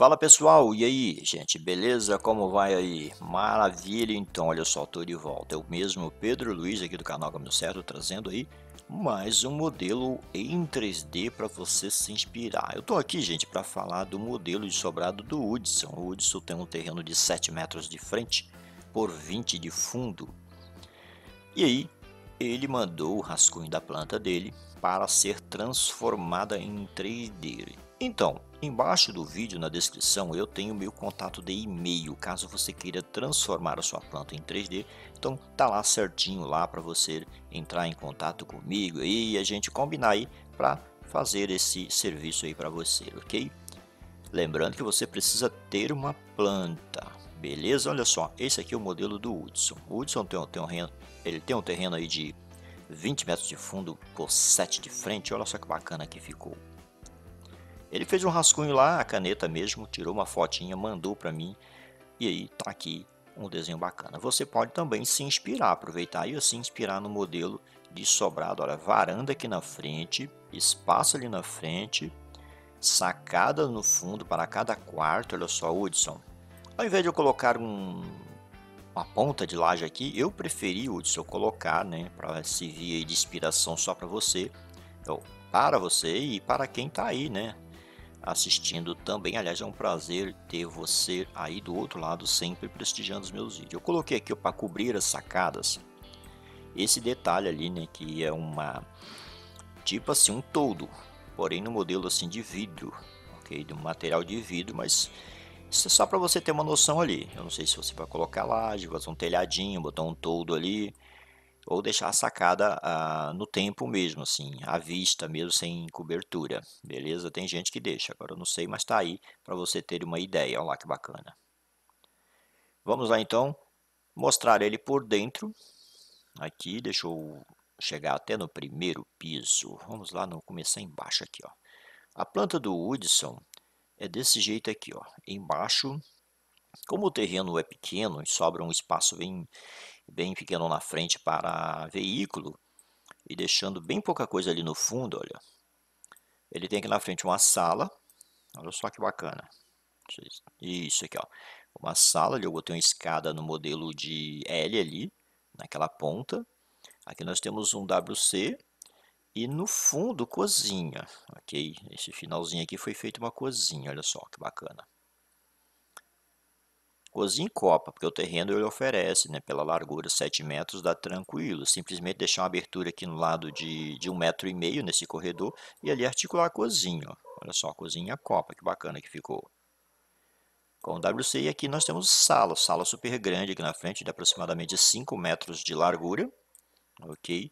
Fala pessoal, e aí, gente, beleza? Como vai aí? Maravilha, então, olha só, tô de volta. Eu mesmo, Pedro Luiz, aqui do canal Caminho Certo, trazendo aí mais um modelo em 3D para você se inspirar. Eu tô aqui, gente, para falar do modelo de sobrado do Hudson. O Hudson tem um terreno de 7 metros de frente por 20 de fundo. E aí, ele mandou o rascunho da planta dele para ser transformada em 3D. Então, embaixo do vídeo na descrição eu tenho meu contato de e-mail, caso você queira transformar a sua planta em 3D, então tá lá certinho lá para você entrar em contato comigo e a gente combinar aí para fazer esse serviço aí para você, ok? Lembrando que você precisa ter uma planta, beleza? Olha só, esse aqui é o modelo do Hudson. O Hudson tem um, terreno, ele tem um terreno aí de 20 metros de fundo por 7 de frente, olha só que bacana que ficou. Ele fez um rascunho lá, a caneta mesmo, tirou uma fotinha, mandou para mim e aí tá aqui um desenho bacana. Você pode também se inspirar, aproveitar e assim inspirar no modelo de sobrado. Olha, varanda aqui na frente, espaço ali na frente, sacada no fundo para cada quarto. Olha só, Hudson. Ao invés de eu colocar um, uma ponta de laje aqui, eu preferi, Hudson, colocar, né, para servir de inspiração só para você, então, para você e para quem está aí, né, assistindo também. Aliás, é um prazer ter você aí do outro lado sempre prestigiando os meus vídeos. Eu coloquei aqui para cobrir as sacadas esse detalhe ali, né, que é uma tipo assim um todo, porém no modelo assim de vidro, ok, de um material de vidro, mas isso é só para você ter uma noção ali. Eu não sei se você vai colocar laje, fazer um telhadinho, botar um todo ali ou deixar sacada ah, no tempo mesmo, assim, à vista mesmo, sem cobertura, beleza? Tem gente que deixa, agora eu não sei, mas tá aí para você ter uma ideia, olha lá que bacana. Vamos lá então, mostrar ele por dentro, aqui, deixa eu chegar até no primeiro piso, vamos lá, no começar embaixo aqui, ó. A planta do Hudson é desse jeito aqui, ó, embaixo, como o terreno é pequeno e sobra um espaço bem bem pequeno na frente para veículo e deixando bem pouca coisa ali no fundo, olha. Ele tem aqui na frente uma sala, olha só que bacana. Isso aqui, ó. Uma sala, eu botei uma escada no modelo de L ali, naquela ponta. Aqui nós temos um WC e no fundo cozinha, ok? Esse finalzinho aqui foi feito uma cozinha, olha só que bacana. Cozinha e copa, porque o terreno ele oferece, né, pela largura 7 metros, dá tranquilo. Simplesmente deixar uma abertura aqui no lado de, de um metro e meio nesse corredor e ali articular a cozinha. Ó. Olha só, a cozinha a copa, que bacana que ficou. Com o WC, e aqui nós temos sala, sala super grande aqui na frente, de aproximadamente 5 metros de largura, ok?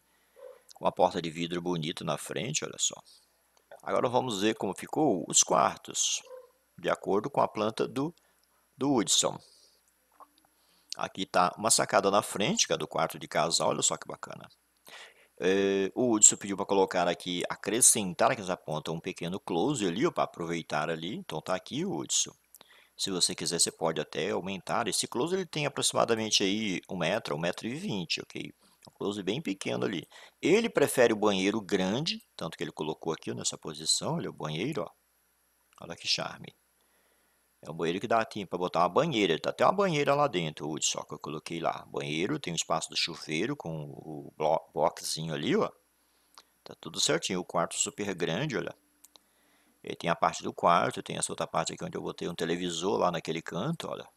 Com uma porta de vidro bonito na frente, olha só. Agora vamos ver como ficou os quartos, de acordo com a planta do do Hudson. Aqui está uma sacada na frente, que é do quarto de casal, olha só que bacana. É, o Hudson pediu para colocar aqui, acrescentar aqui nessa ponta um pequeno close ali, para aproveitar ali. Então tá aqui o Hudson. Se você quiser, você pode até aumentar. Esse close ele tem aproximadamente aí um metro, um metro e vinte, ok? Um close bem pequeno ali. Ele prefere o banheiro grande, tanto que ele colocou aqui nessa posição, olha o banheiro, ó. Olha que charme. É um banheiro que dá tempo para botar uma banheira. Tá até uma banheira lá dentro, só que eu coloquei lá. Banheiro, tem o espaço do chuveiro com o boxzinho ali, ó. Tá tudo certinho. O quarto super grande, olha. E tem a parte do quarto, tem essa outra parte aqui onde eu botei um televisor lá naquele canto, olha.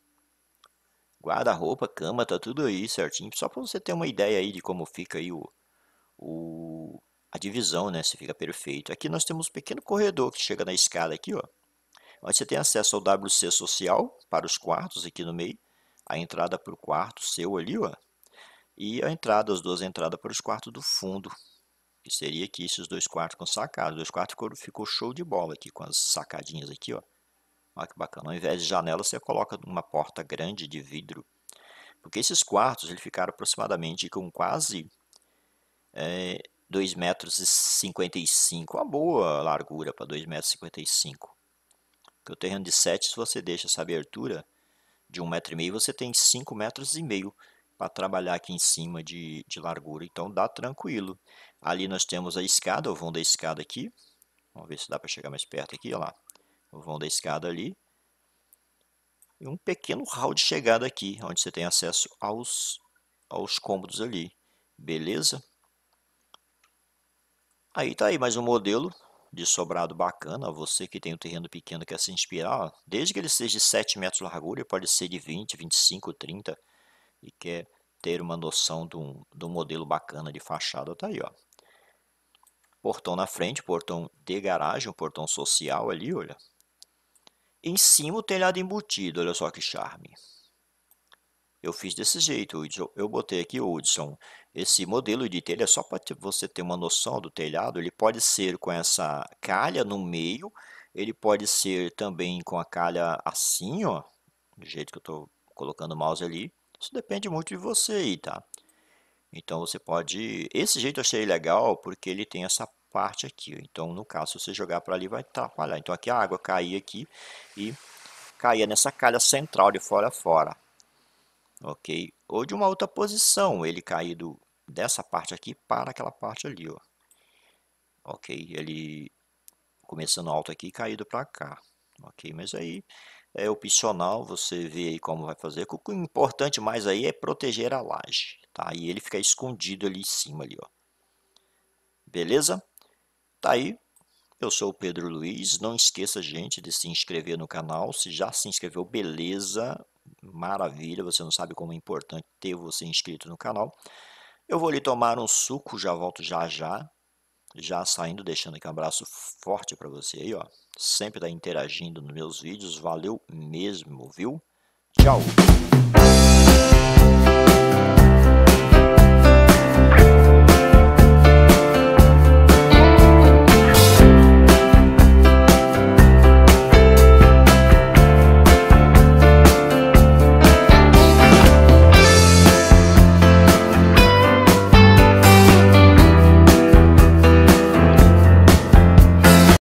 Guarda-roupa, cama, tá tudo aí certinho. Só para você ter uma ideia aí de como fica aí o, o, a divisão, né? Se fica perfeito. Aqui nós temos um pequeno corredor que chega na escada aqui, ó. Você tem acesso ao WC social para os quartos aqui no meio, a entrada para o quarto seu ali, ó, e a entrada, as duas entradas para os quartos do fundo, que seria aqui esses dois quartos com sacada. Os dois quartos ficou, ficou show de bola aqui com as sacadinhas aqui, ó. Olha que bacana. Ao invés de janela, você coloca uma porta grande de vidro. Porque esses quartos ele ficaram aproximadamente com quase é, 2,55 metros. Uma boa largura para 2,55 metros. Porque o terreno de 7, se você deixa essa abertura de 1,5 metro, e meio, você tem 5 metros e meio para trabalhar aqui em cima de, de largura. Então dá tranquilo. Ali nós temos a escada, o vão da escada aqui. Vamos ver se dá para chegar mais perto aqui, olha lá. O vão da escada ali. e um pequeno hall de chegada aqui, onde você tem acesso aos, aos cômodos ali, beleza? Aí tá aí mais um modelo de sobrado bacana, você que tem um terreno pequeno quer se inspirar, desde que ele seja de 7 metros de largura, pode ser de 20, 25, 30, e quer ter uma noção de um, de um modelo bacana de fachada, tá aí, ó. Portão na frente, portão de garagem, um portão social ali, olha. Em cima o telhado embutido, olha só que charme. Eu fiz desse jeito. Eu botei aqui, Hudson, esse modelo de telha, só para você ter uma noção do telhado, ele pode ser com essa calha no meio, ele pode ser também com a calha assim, ó, do jeito que eu estou colocando o mouse ali. Isso depende muito de você aí, tá? Então você pode... Esse jeito eu achei legal porque ele tem essa parte aqui. Então, no caso, se você jogar para ali, vai atrapalhar. Então, aqui a água caía aqui e caía nessa calha central de fora a fora ok? Ou de uma outra posição, ele caído dessa parte aqui para aquela parte ali, ó. ok? Ele começando alto aqui e caído para cá, ok? Mas aí é opcional, você vê aí como vai fazer. O importante mais aí é proteger a laje, tá? E ele fica escondido ali em cima ali, ó. Beleza? Tá aí. Eu sou o Pedro Luiz. Não esqueça, gente, de se inscrever no canal. Se já se inscreveu, beleza maravilha, você não sabe como é importante ter você inscrito no canal. Eu vou ali tomar um suco, já volto já já, já saindo, deixando aqui um abraço forte para você aí, ó. Sempre tá interagindo nos meus vídeos, valeu mesmo, viu? Tchau!